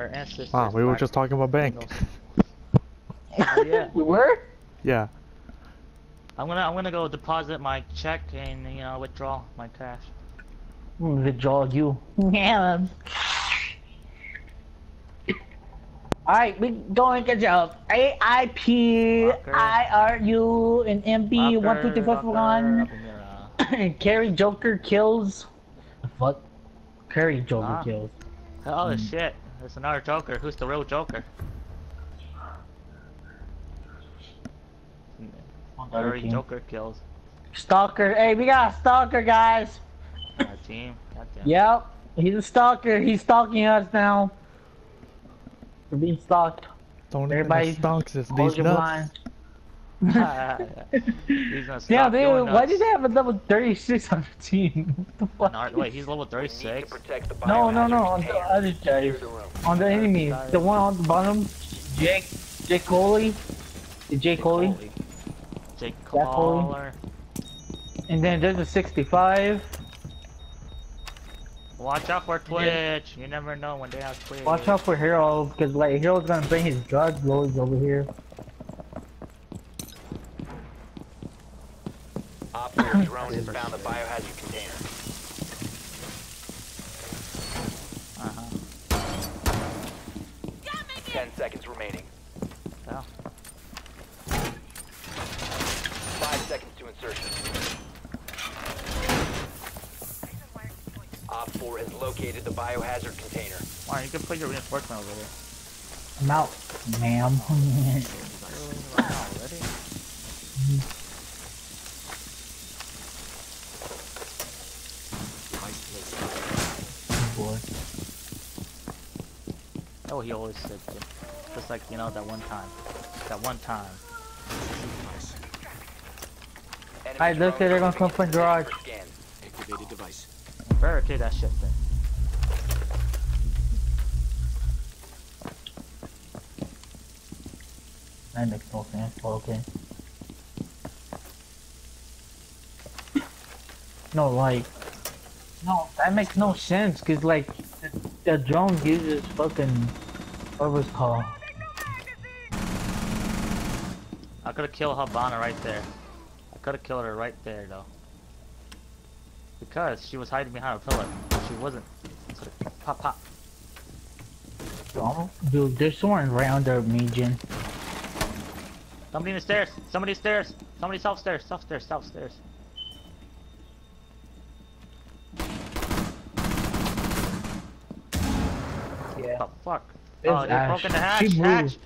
our ancestors. Wow, we were just talking about bank. Oh, yeah. we were? Yeah. I'm gonna I'm gonna go deposit my check and you know withdraw my cash. Withdraw you. Yeah. Alright, we going good job. A I P I R U and M B one two three four four one. And Carry Joker kills. What? Carry Joker Ah. kills. Oh shit! There's another Joker. Who's the real Joker? Very Joker kills Stalker. Hey, we got a stalker, guys. our team. Goddamn. Yep. He's a stalker. He's stalking us now. We're being stalked. Don't Everybody even stonks us Hold these your nuts. blind. He's gonna Yeah, stop doing dude, why did they have a level 36 on the team? What the No, fuck? wait, he's level We need to 36. No, no, no, on the other Clear guys. On the enemy. The one on the bottom. Jake. Jake Coley. Jake Coley. Jake Jack Coley. And then there's a 65. Watch out for Twitch. You never know when they have Twitch. Watch out for Hero, because like Hero's gonna bring his drug lords over here. Op 4 drone has found the biohazard container. Uh-huh. 10 seconds remaining. Yeah. 5 seconds to insertion. Op 4 has located the biohazard container. Why, you can put your reinforcement over there. I'm out, ma'am. Already? Boy. Oh, he always said it. Just like, you know, that one time. That one time. Enemy Alright, look, drone they're gonna come moving from into garage. Activated device. Barricade that shit then. That makes no sense, but okay. No, like, no, that makes no sense, cause like, the, the drone uses fucking, what was called? I could've killed Hibana right there. I could've killed her right there, though. Because she was hiding behind a pillar. She wasn't. Pop, pop. Oh, dude, there's someone around there, Megan. Somebody in the stairs. Somebody stairs. Somebody south stairs. South stairs. South stairs. Yeah. The fuck? There's oh, they Ash. broke in the hatch. Hatch.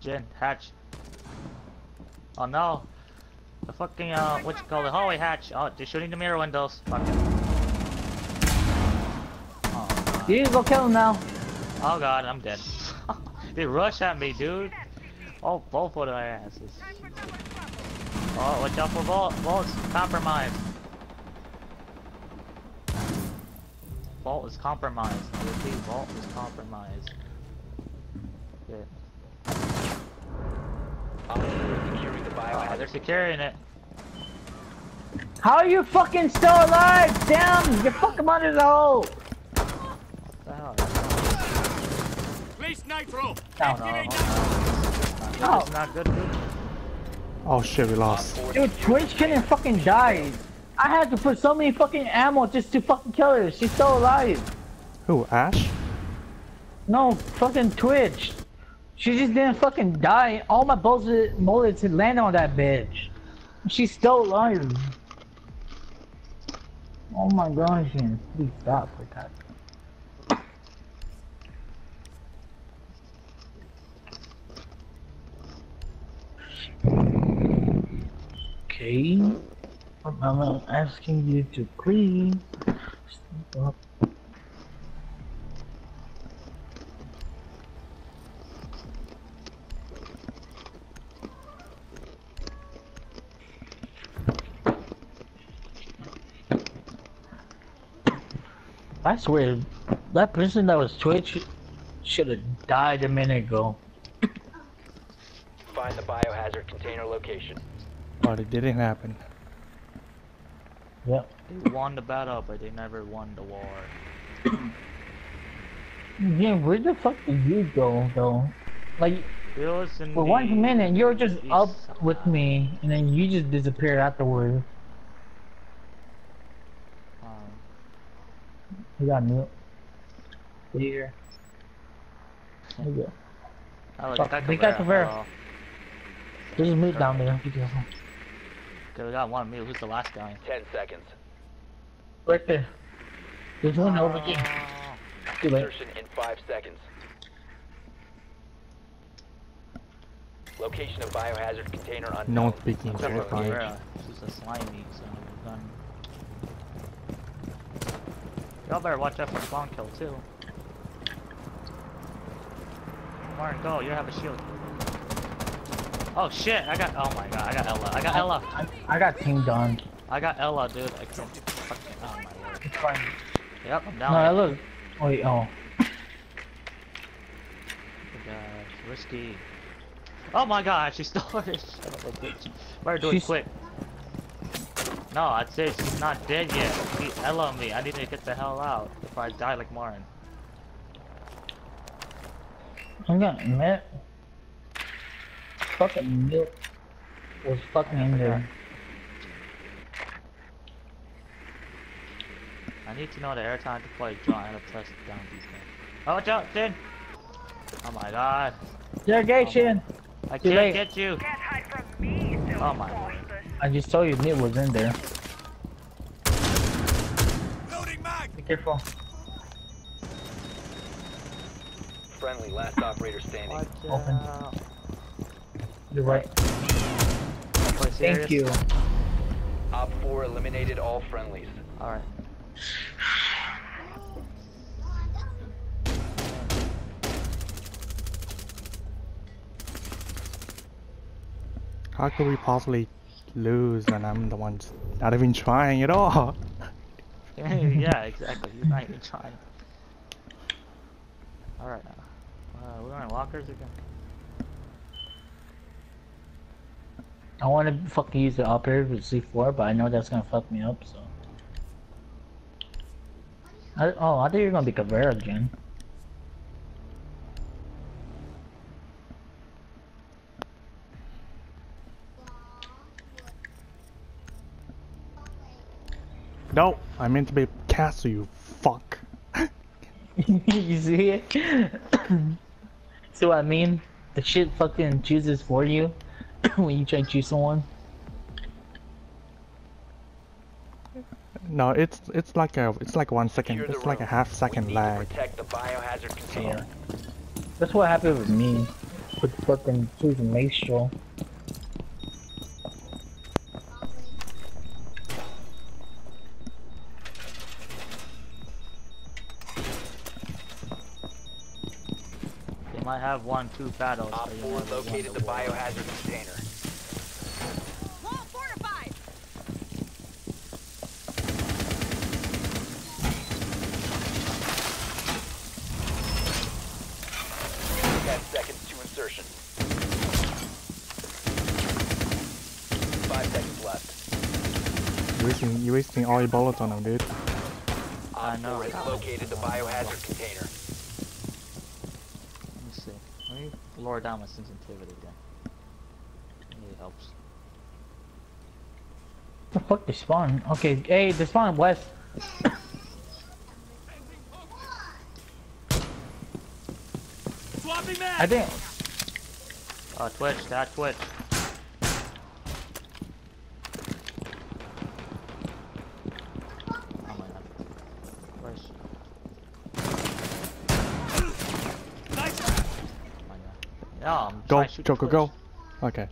Jen, hatch. Oh no. The fucking, uh, what you call it? Hallway hatch. Oh, they're shooting the mirror windows. Fuck it. Oh, You go kill him now. oh god, I'm dead. they rush at me, dude. Oh, both of their asses. Oh, watch out for Vault. Vault's compromised. Vault is compromised. I repeat, Vault is compromised. Yeah. Op 4 is securing the Oh, they're securing it. How are you fucking still alive? Damn, you're fucking under the hole. What the hell? Place nitro. Oh, no, no, no. No. Not good, dude. Oh shit, we lost. Dude, Twitch couldn't fucking die. I had to put so many fucking ammo just to fucking kill her. She's still alive. Who, Ash? No, fucking Twitch. She just didn't fucking die. All my bullets, bullets had landed on that bitch. She's still alive. Oh my gosh. Please stop with that. Okay. I'm asking you to please stop. I swear, that person that was Twitch should have died a minute ago. Find the biohazard container location. But it didn't happen. Yep. They won the battle, but they never won the war. Yeah, where the fuck did you go though? Like It was in for one minute you were just up side. with me, and then you just disappeared afterwards. Um, You got mute. Here. There you go. oh, look, Fuck, got they got Caveira. Caveira. Hello. There's a mute down there. Be careful. Okay, we got one mute. Who's the last guy? Ten seconds. Right there. There's one over here. Oh, Too late. Insertion in five seconds. Location of biohazard container unknown. No one's speaking Except for Red Flag. Caveira. She's a slimy, so gun. Y'all better watch out for spawn kill too. Martin, go. You have a shield. Oh shit! I got. Oh my god! I got Ela. I got Ela. I, I got teamed on. I got Ela, dude. I can't. Fucking. Oh my lord. It's fine. Yep, I'm No, down. I look. Wait, oh. oh god, risky. Oh my god, she stole it. Of a bitch. Better do it quick. No, I'd say she's not dead yet. She Ela me. I need to get the hell out before I die like Marin. I'm gonna admit. Fucking milk was fucking in there. I need to know the airtime to play John and press down these men. Oh, watch out, Din! Oh my god. Derogation! I can't get you. Can't hide from me, Oh my lord. bastards. I just told you Nit was in there. Loading mag. Be careful. Friendly, last operator standing. Watch Open. out. You're right. Thank you. Op 4 eliminated all friendlies. Alright. How could we possibly lose when I'm the one not even trying at all? yeah, exactly. You're not even trying. Alright now. Uh, we're on lockers again. I want to fucking use the operator with C4, but I know that's gonna fuck me up, so. I, oh, I thought you were gonna be Caveira again. No, I meant to be castle, you fuck. you see it? see what I mean? The shit fucking chooses for you when you try to choose someone. No, it's it's like a it's like one second. Secure the It's like a room. half We second need to lag. protect the biohazard container. That's what happened with me. With fucking choosing Maestro. Have one, two battles. Op but you 4 never won located the war. biohazard container. Wall fortified. Ten seconds to insertion. Five seconds left. You're wasting you're wasting all your bullets on them, dude. I know. located the biohazard container. Let me see. Let me lower down my sensitivity then. Maybe it helps. The fuck they spawn? Okay, hey, they spawn west. Swapping mag. I think. Oh, Twitch, that Twitch. Oh my god. Where's she? Nice. Oh my god. I'm Go, trying to Joker, go. Okay.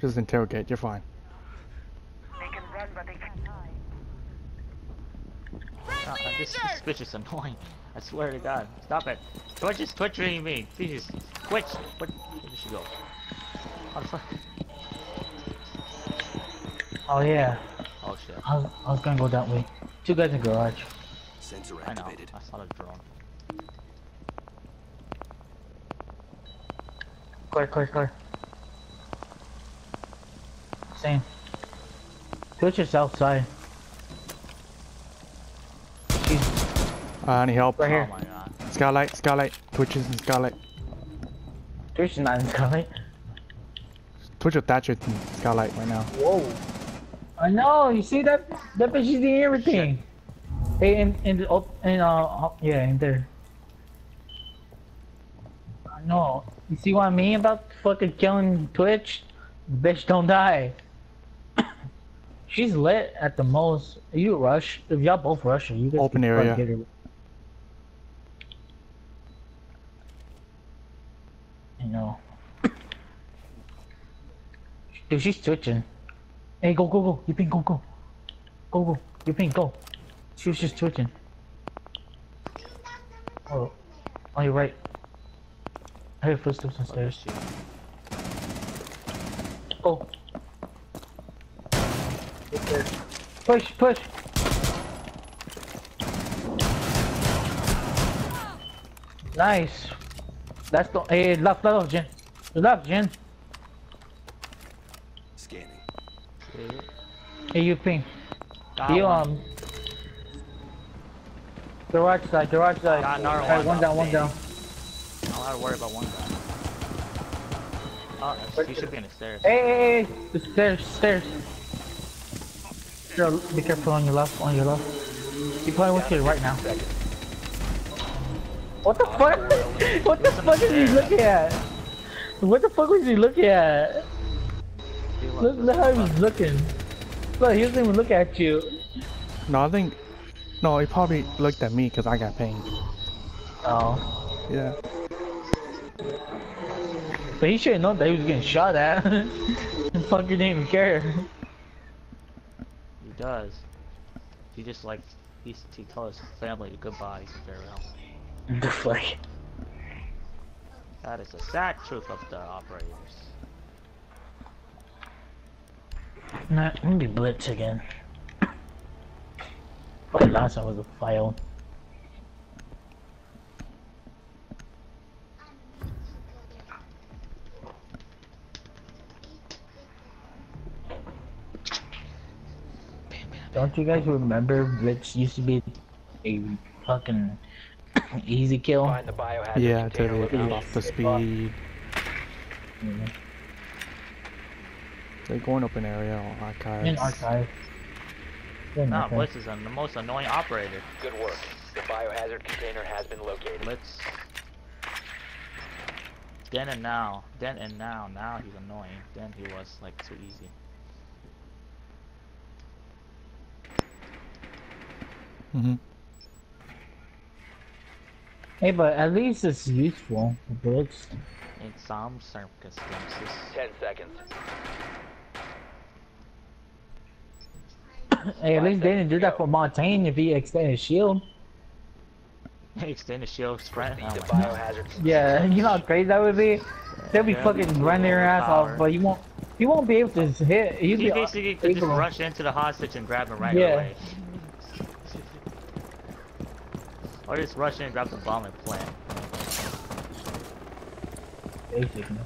Just interrogate. You're fine. They can run, but they can't hide. Uh, this, this Twitch is annoying. I swear to God. Stop it. Twitch is twitching me. Jesus. Twitch. Where, where did she go? How the fuck? Oh yeah, Oh shit. I was, I was gonna go that way. Two guys in garage. Sensor I know. activated. I saw the drone. Clear, clear, clear. Same. Twitch is outside. She's Uh, any help? right Oh here. my god. Skylight, Skylight, Twitch is in Skylight. Twitch is not in Skylight. Twitch with Thatcher in Skylight right now. Whoa. I know, you see that? That bitch is doing everything. Hey, in, in the, op- in, uh, yeah, in there. I know. You see what I mean about fucking killing Twitch? Bitch don't die. She's lit at the most. You rush. If y'all both rush her, you guys Open area. get her. You know. Dude, she's twitching. Hey, go, go, go. You ping, go, go. Go, go. You ping, go. She was just twitching. Oh, on your right. I hear footsteps on Where is stairs. she? Go. Push, push. Nice. That's the. Hey, left, left, Jen. Left, Jen. Scanning. Hey, you ping. Got You one. um. The right side, the right side. Got another one one down, one down. I don't have to worry about one guy. Oh, he should be in the stairs. Hey, hey, hey, the stairs, stairs. Girl, be careful on your left, on your left. You probably went to the right now. What the fuck? What the fuck is he looking at? What the fuck was he looking at? He Look, this look how he was looking. Look, he doesn't even look at you. No, I think. No, he probably looked at me because I got pinged. Oh. Yeah. But he should have known that he was getting shot at. Fuck, Fucker didn't even care. He does. He just like he tells his family goodbye very well. The fuck? That is the sad truth of the operators. Nah, gonna be Blitz again. Last time was a file. Don't you guys remember Blitz used to be a fucking easy kill? Find the biohazard Yeah, container totally. location. Off the speed. Mhm. They're going open area or archives. In archive. In Nah, archive. Blitz is the most annoying operator. Good work. The biohazard container has been located. Blitz. Then and now. Then and now. Now he's annoying. Then he was like too easy. Mm-hmm. Hey, but at least it's useful. Blitz. In some circumstances. Ten seconds. Hey, at least they didn't do that for Montagne if he extended his shield. Extend the shield sprint. Oh the my God. biohazard. Yeah, you know how crazy that would be? They'll be Yeah. fucking running their ass Power. off, but you won't you won't be able to hit. You'd He be basically could just rush into the hostage and grab him right Yeah. away. Or just rush in and grab the bomb and plant. Basically.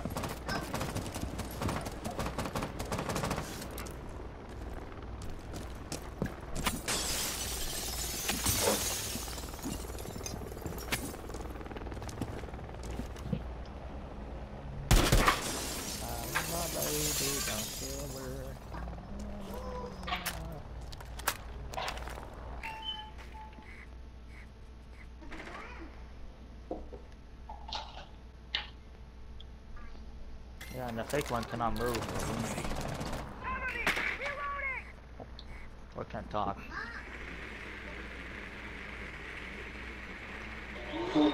Yeah, and the fake one cannot move. Or can't talk. Oh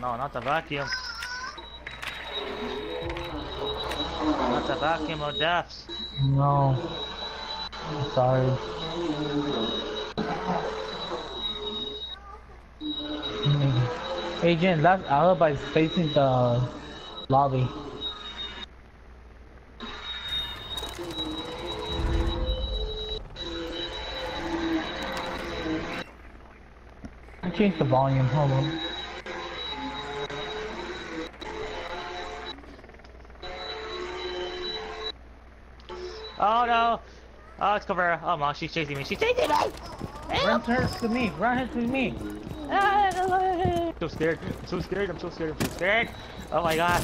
no, not the vacuum. Not the vacuum of deaths. No. I'm sorry. Hmm. Agent, left alibi is facing the lobby. I changed the volume, hold on. Oh no! Oh, it's Caveira. Oh, mom, she's chasing me. She's chasing me! Run to me, run her to me. Ah, I'm so scared. I'm so scared. I'm so scared. I'm so scared. Oh my god.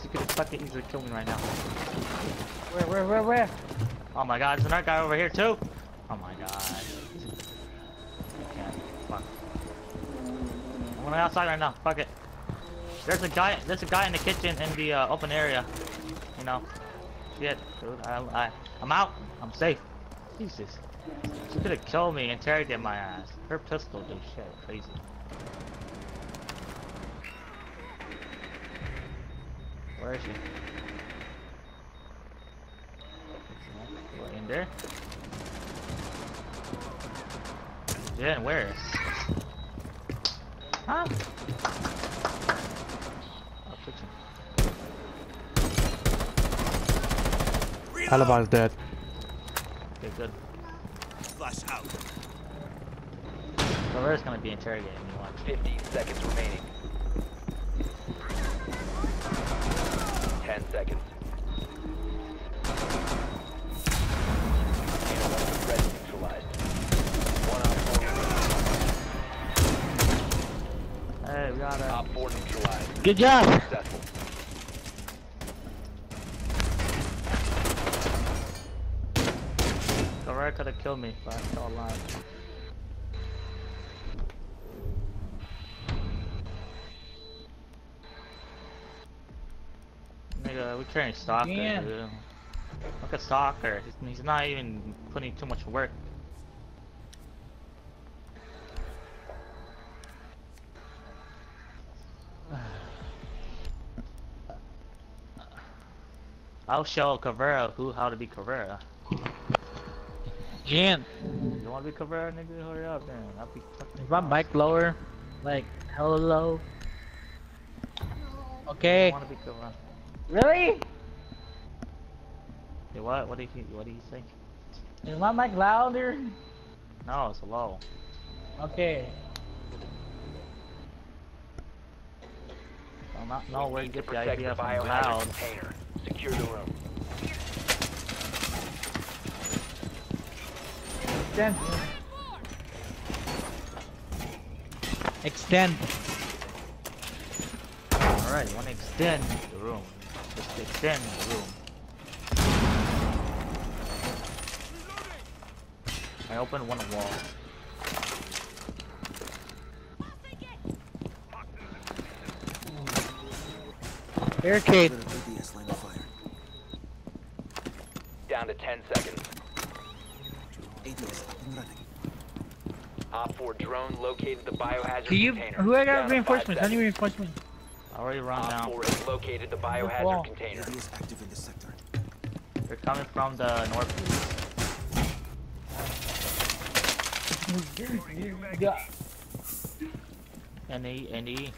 She's gonna fucking easily kill me right now. Where, where, where, where? Oh my god, there's another guy over here too. Oh my god. Okay, fuck. I'm going outside right now. Fuck it. There's a guy. There's a guy in the kitchen in the uh, open area. You know. Shit, dude. I, I, I'm out. I'm safe. Jesus. She could have killed me, interrogate my ass. Her pistol, dude. Shit, crazy. Where is she? What, in there? Jen, where? Huh? Kitchen. Reload. Alibi's dead. Okay, good. Flash out. Roberta's gonna be interrogating me. Watch. 15 seconds remaining. 10 seconds. Analyze neutralized. One op 4 Hey, we got her. Op 4 neutralized. Good job. Successful. Roberta could have killed me, but I'm still alive. Nigga, we carrying Stalker, Damn. dude. Look at Stalker. He's, he's not even putting too much work. I'll show Caveira who how to be Caveira. Jan, You wanna be Caveira, nigga? Hurry up, then. I'll be fucking. is my mic lower? Like, hello? Okay. Wanna be Caveira. Really? Hey, what? What did he? What did he say? Is my mic louder? No, it's low. Okay. I'm not know where you to get the protect idea the from biohazard loud. container. Secure the room. Extend. Extend. Alright, you wanna extend the room. Just extend the room. I opened one wall. Barricade. ADS line of fire. Down to 10 seconds. ADS up and running. Op 4 drone located the biohazard Can you? container. Who I Down got reinforcements? I need seconds. reinforcements. I already run Op down. 4 has located the biohazard wall. container. ADS active in this sector. They're coming from the northeast. Yeah. NE, NE.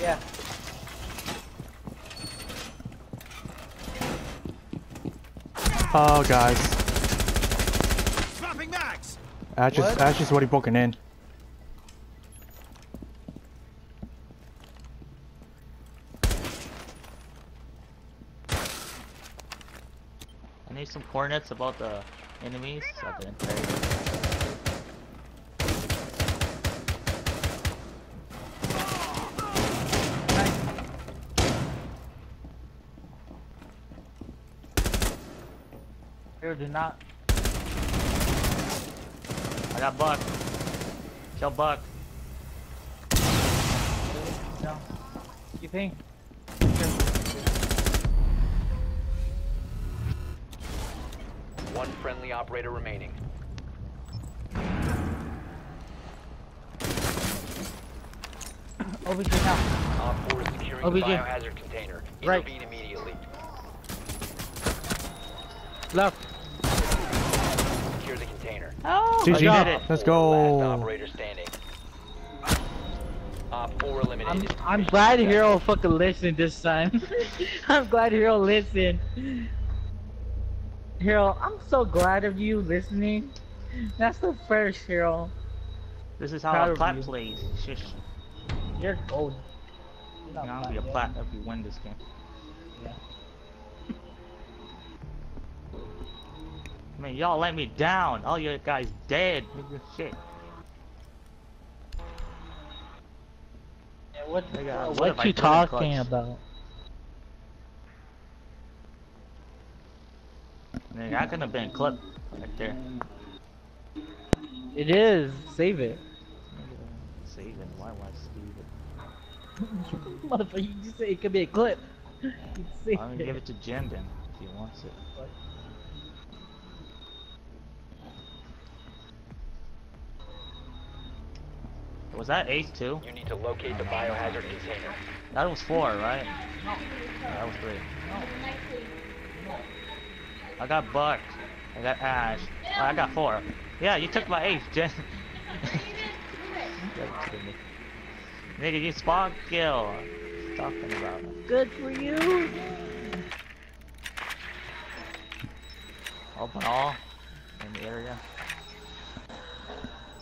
Yeah. Oh, guys. Swapping mags. Ash is, What? Ash is already broken in. I need some coordinates about the enemies the interrogate. Here, do not. I got Buck. Kill Buck. No. You think? One friendly operator remaining. Over here now. Op 4 is securing Over the here. biohazard container. Right. Intervene immediately. Left. Secure the container. Oh, GG. good job. did it. Let's Last go. operator standing. Op 4 I'm, eliminated. I'm Mission glad successful. Hero fucking listened this time. I'm glad Hero listened. Hero, I'm so glad of you listening. That's the first Hero. This is how Proud a plat you. plays. Shush. You're gold. You're not gonna be a plat if we win this game. yet. I'm mean, y'all let me down. All you guys dead. Nigga, Shit. Yeah, what, what, what you talking clutch? about? Nigga, I could have been clipped right there. It is. Save it. Save it. Why would I save it? Motherfucker, you just say it could be a clip. You save I'm gonna give it to Jen then, if he wants it. Was that Ace too? You need to locate the biohazard container. That was four, right? Yeah, that was three. I got Buck. I got Ash. Oh, I got four. Yeah, you took my ace, Jen. That's kidding me. Nigga, you spawn kill. Talking about. Good for you. Open all in the area.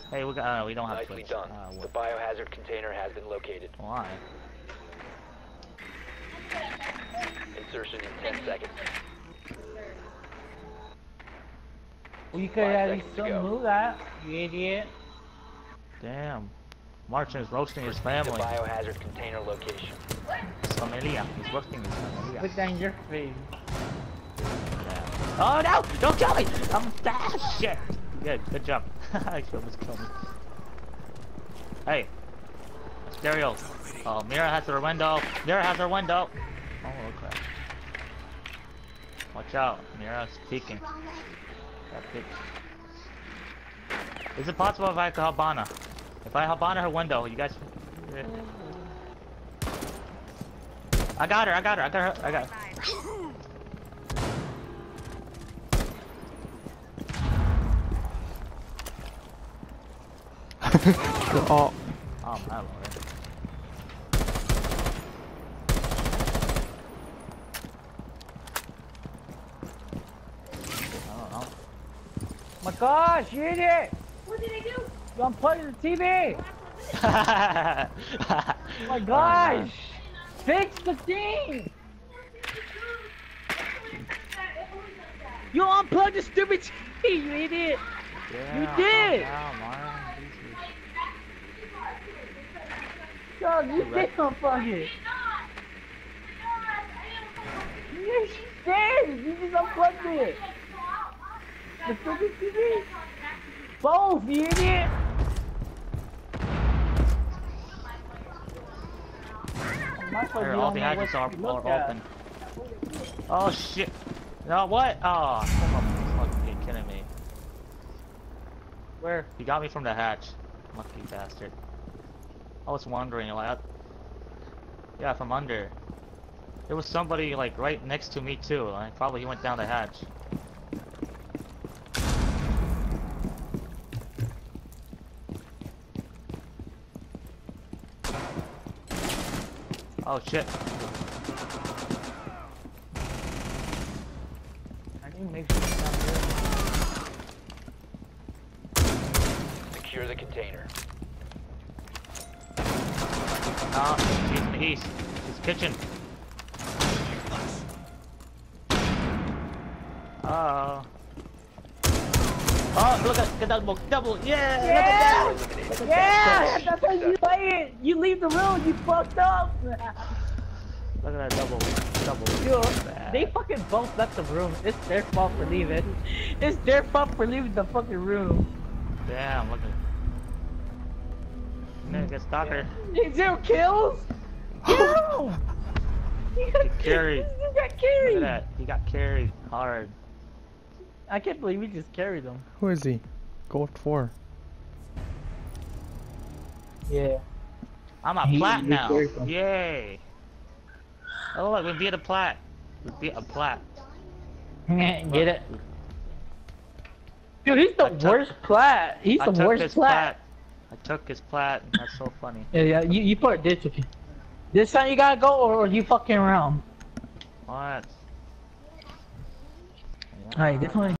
Hey, we got. Uh, we don't have Nicely Twitch. done. Uh, The biohazard container has been located. why? Insertion in 10 seconds. Well, you could Five at seconds least to some move that, you idiot. Damn. Martin is roasting his The family. biohazard container location. His familia. He's roasting his familia. Put that in your face. Yeah. Oh no! Don't kill me! I'm fast! Shit! Good, good job. I should almost kill me. Hey! Stereo. Oh, Mira has her window. Mira has her window. Oh crap. Watch out. Mira's peeking. That bitch. Is it possible if I could Hibana? If I Hibana her window, you guys... I got her, I got her, I got her, I got her. They're. Oh. oh, my lord. I don't know. My gosh, you idiot! What did I do? You unplugged the TV! oh my gosh! Fix the thing! You unplugged the stupid TV, you idiot! Yeah, You did! calm down, Martin. Jesus. God, you did unplug it! You did! You just unplugged it! The stupid TV! Both, you idiot! My fault, Here, all don't the hatches are, are open. Oh shit! No, what? Oh, come on, fucking kidding me. Where? He got me from the hatch. Lucky bastard. I was wondering, like, I... yeah, from under. There was somebody like right next to me too. Like, probably he went down the hatch. Oh shit! I need to make sure it's not there. Secure the container. No, he's in the east. His kitchen. Oh. Oh, look at get double, double, yeah! Yeah! Look at that! Look at Yeah! That! That's how you play it! You leave the room, you fucked up! Look at that double, double. Yo, they fucking both left the room. It's their fault for leaving. It's their fault for leaving the fucking room. Damn, look at. that. Man, Nigga, stalker. Zero kills? Zero! He got carried. He got carried. Look carried. at that. He got carried hard. I can't believe we just carried him. Who is he? Gold 4. Yeah. I'm a He- plat now. carried. Yay. Oh look, we beat a plat. We beat a plat. Get it? Dude, he's the I took- worst plat. He's I the took worst his plat. plat. I took his plat, and that's so funny. Yeah, yeah, you, you put this with you. This time you gotta go or you fucking around. What? Alright, this one.